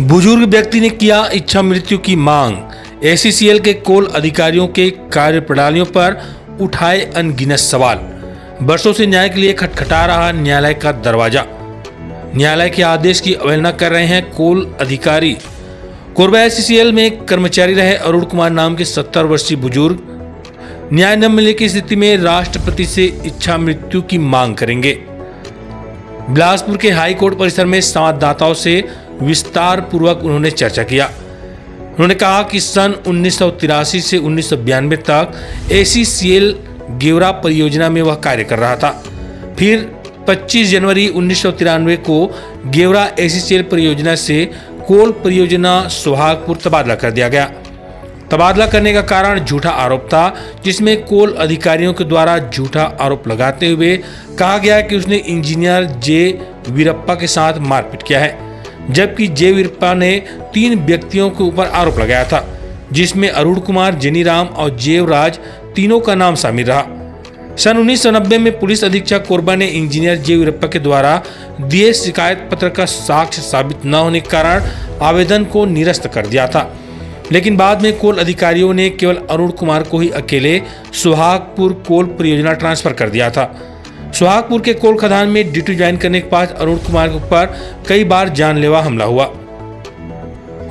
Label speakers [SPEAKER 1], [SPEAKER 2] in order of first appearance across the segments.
[SPEAKER 1] बुज़ुर्ग व्यक्ति ने किया इच्छा मृत्यु की मांग। एसीसीएल के कोल अधिकारियों के कार्य प्रणालियों पर उठाए अनगिनत सवाल। वर्षों से न्याय के लिए खटखटा रहा न्यायालय का दरवाज़ा। न्यायालय के आदेश की अवहेलना कर रहे हैं कोल अधिकारी। कोरबा एसीसीएल में कर्मचारी रहे अरुण कुमार नाम के सत्तर वर्षीय बुज़ुर्ग। न्याय न मिलने की स्थिति में राष्ट्रपति से इच्छा मृत्यु की मांग करेंगे। बिलासपुर के हाई कोर्ट परिसर में संवाददाताओं से विस्तार पूर्वक उन्होंने चर्चा किया। उन्होंने कहा कि सन उन्नीस सौ तिरासी से उन्नीस तक एसीसीएल गेवरा परियोजना में वह कार्य कर रहा था। फिर 25 जनवरी उन्नीस सौ तिरानवे को गेवरा एसीसीएल परियोजना से कोल परियोजना सुहागपुर तबादला कर दिया गया। तबादला करने का कारण झूठा आरोप था, जिसमें कोल अधिकारियों के द्वारा झूठा आरोप लगाते हुए कहा गया कि उसने इंजीनियर जे वीरप्पा के साथ मारपीट किया है। जबकि जे वीरप्पा ने तीन व्यक्तियों के ऊपर आरोप लगाया था, जिसमें अरुण कुमार, जेनीराम और जेवराज तीनों का नाम शामिल रहा। सन 1990 में पुलिस अधीक्षक कोरबा ने इंजीनियर जे वीरप्पा के द्वारा दिए शिकायत पत्र का साक्ष्य साबित न होने के कारण आवेदन को निरस्त कर दिया था। लेकिन बाद में कोल अधिकारियों ने केवल अरुण कुमार को ही अकेले सुहागपुर कोल परियोजना ट्रांसफ़र कर दिया था। सुहागपुर के कोल खदान में ड्यूटी ज्वाइन करने के बाद अरुण कुमार के ऊपर कई बार जानलेवा हमला हुआ।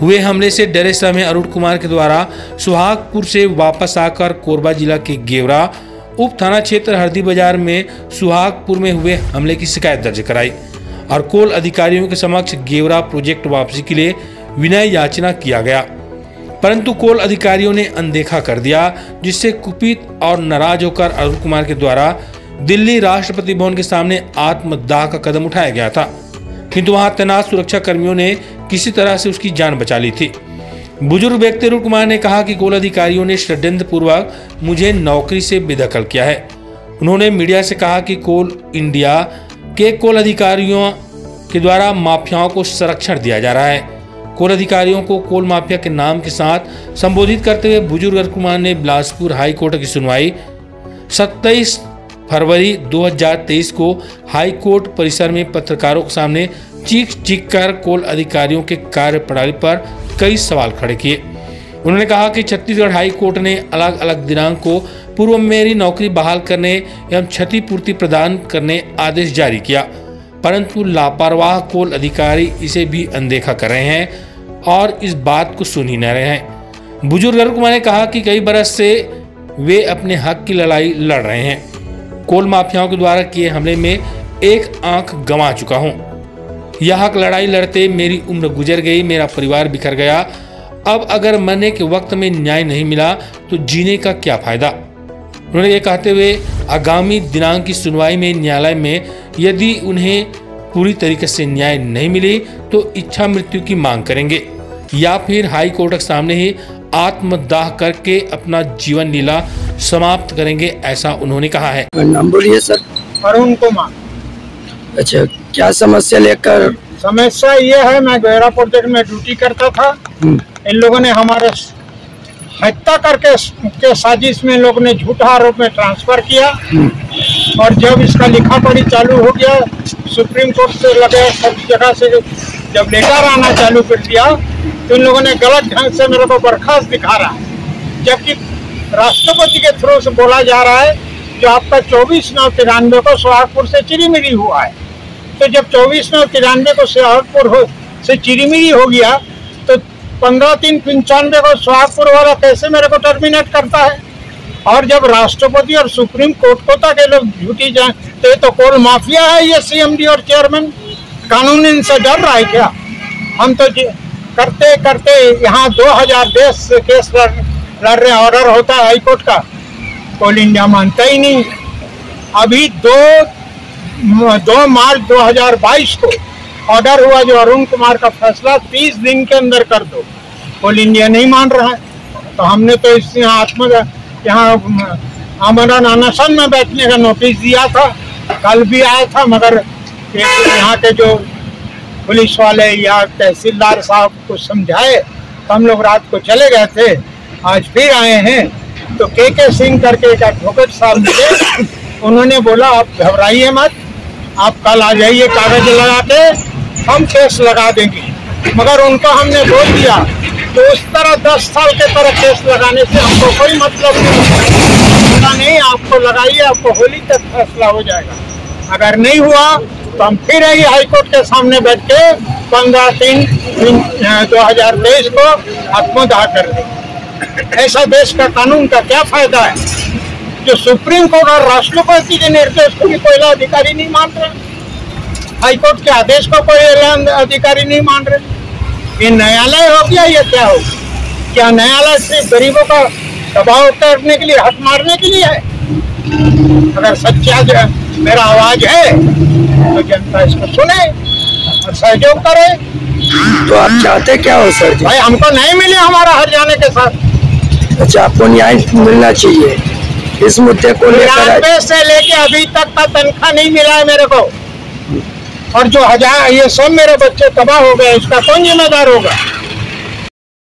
[SPEAKER 1] हुए हमले से डरे समय अरुण कुमार के द्वारा सुहागपुर से वापस आकर कोरबा जिला के गेवरा उप थाना क्षेत्र हरदी बाज़ार में सुहागपुर में हुए हमले की शिकायत दर्ज कराई और कोल अधिकारियों के समक्ष गेवरा प्रोजेक्ट वापसी के लिए विनय याचना किया गया। परंतु कोल अधिकारियों ने अनदेखा कर दिया, जिससे कुपित और नाराज़ होकर अरुण कुमार के द्वारा दिल्ली राष्ट्रपति भवन के सामने आत्मदाह का कदम उठाया गया था। किंतु वहाँ तैनात सुरक्षा कर्मियों ने किसी तरह से उसकी जान बचा ली थी। बुज़ुर्ग व्यक्ति अरुण कुमार ने कहा कि कोल अधिकारियों ने षड्यंत्र पूर्वक मुझे नौकरी से बेदखल किया है। उन्होंने मीडिया से कहा कि कोल इंडिया के कोल अधिकारियों के द्वारा माफियाओं को संरक्षण दिया जा रहा है। कोल अधिकारियों को कोल माफिया के नाम के साथ संबोधित करते हुए बुज़ुर्ग कुमार ने बिलासपुर हाई कोर्ट की सुनवाई। 27 फरवरी 2023 को हाई कोर्ट परिसर में पत्रकारों के सामने चीख चीख कर कोल अधिकारियों के कार्य प्रणाली पर कई सवाल खड़े किए। उन्होंने कहा कि छत्तीसगढ़ हाई कोर्ट ने अलग अलग दिनांक को पूर्व मेरी नौकरी बहाल करने एवं क्षतिपूर्ति प्रदान करने आदेश जारी किया, परंतु लापरवाह कोल अधिकारी इसे भी अनदेखा कर रहे हैं और इस बात को सुन ही न रहे हैं। बुज़ुर्ग अरुण कुमार ने कहा कि कई बरस से वे अपने हक की लड़ाई लड़ रहे हैं। कोल माफियाओं के द्वारा किए हमले में एक आँख गंवा चुका हूँ। यह लड़ाई लड़ते मेरी उम्र गुजर गई, मेरा परिवार बिखर गया। अब अगर मरने के वक्त में न्याय नहीं मिला तो जीने का क्या फ़ायदा? उन्होंने ये कहते हुए आगामी दिनांक की सुनवाई में न्यायालय में यदि उन्हें पूरी तरीके से न्याय नहीं मिली तो इच्छा मृत्यु की मांग करेंगे। या फिर हाई कोर्ट के सामने ही आत्मदाह करके अपना जीवन लीला समाप्त करेंगे ऐसा उन्होंने कहा है।
[SPEAKER 2] नाम बोलिए सर।
[SPEAKER 3] अरुण कुमार।
[SPEAKER 2] अच्छा क्या समस्या लेकर?
[SPEAKER 3] समस्या ये है मैं गहरा प्रोजेक्ट में ड्यूटी करता था।
[SPEAKER 2] हम्म,
[SPEAKER 3] इन लोगों ने हमारे हत्या करके के साजिश में लोग ने झूठा आरोप में ट्रांसफ़र किया। और जब इसका लिखा पढ़ी चालू हो गया सुप्रीम कोर्ट से लगे सब जगह से जब लेटर आना चालू कर दिया तो इन लोगों ने गलत ढंग से मेरे को बर्खास्त दिखा रहा है। जबकि राष्ट्रपति के थ्रू से बोला जा रहा है, जो आपका चौबीस नौ तिरानवे को सोहागपुर से चिरीमिरी हुआ है। तो जब चौबीस नौ तिरानवे को सोहागपुर हो से चिरीमिरी हो गया तो पंद्रह तीन पंचानवे को सोहागपुर वाला कैसे मेरे को टर्मिनेट करता है? और जब राष्ट्रपति और सुप्रीम कोर्ट को तक ये लोग झूठी जाए तो ये तो कोल माफिया है ये सीएमडी और चेयरमैन। कानून इनसे डर रहा है क्या? हम तो करते करते यहाँ 2000 देश केस लड़ लड़ रहे ऑर्डर होता है हाईकोर्ट का। कोल इंडिया मानता ही नहीं। अभी दो दो मार्च 2022 को ऑर्डर हुआ जो अरुण कुमार का फैसला 30 दिन के अंदर कर दो। कोल इंडिया नहीं मान रहा है। तो हमने तो इस यहाँ आत्म यहाँ आमरण अनशन में बैठने का नोटिस दिया था। कल भी आया था, मगर यहाँ के जो पुलिस वाले या तहसीलदार साहब को समझाए तो हम लोग रात को चले गए थे, आज फिर आए हैं। तो के के सिंह करके एक एडवोकेट साहब मिले, उन्होंने बोला, आप घबराइए मत, आप कल आ जाइए कागज़ लगा के, हम केस लगा देंगे। मगर उनको हमने बोल दिया तो उस तरह दस साल के तरह केस लगाने से हमको कोई मतलब नहीं नहीं, आपको लगाइए, आपको होली तक फैसला हो जाएगा। अगर नहीं हुआ तो हम फिर यही हाईकोर्ट के सामने बैठ के पंद्रह तीन दो हज़ार तेईस को आत्मदाह कर देंगे ऐसा देश का कानून का क्या फ़ायदा है? जो सुप्रीम कोर्ट और राष्ट्रपति के निर्देश को भी कोई अधिकारी नहीं मान रहे। हाईकोर्ट के आदेश को कोई अधिकारी नहीं मान रहे। ये न्यायालय हो गया या क्या हो? क्या न्यायालय सिर्फ़ गरीबों का दबाव करने के लिए हक मारने के लिए है? अगर सच्चा जो मेरा आवाज़ है। तो जनता इसको सुने? और सहयोग करे।
[SPEAKER 2] तो आप चाहते क्या हो सर जी?
[SPEAKER 3] भाई हमको नहीं मिले हमारा हरियाणा के साथ।
[SPEAKER 2] अच्छा आपको न्याय मिलना चाहिए। इस मुद्दे को लेकर
[SPEAKER 3] से लेके अभी तक का तनख्वाह नहीं मिला है मेरे को। और जो हज़ार ये सब मेरे बच्चे तबाह हो गए इसका कौन जिम्मेदार होगा?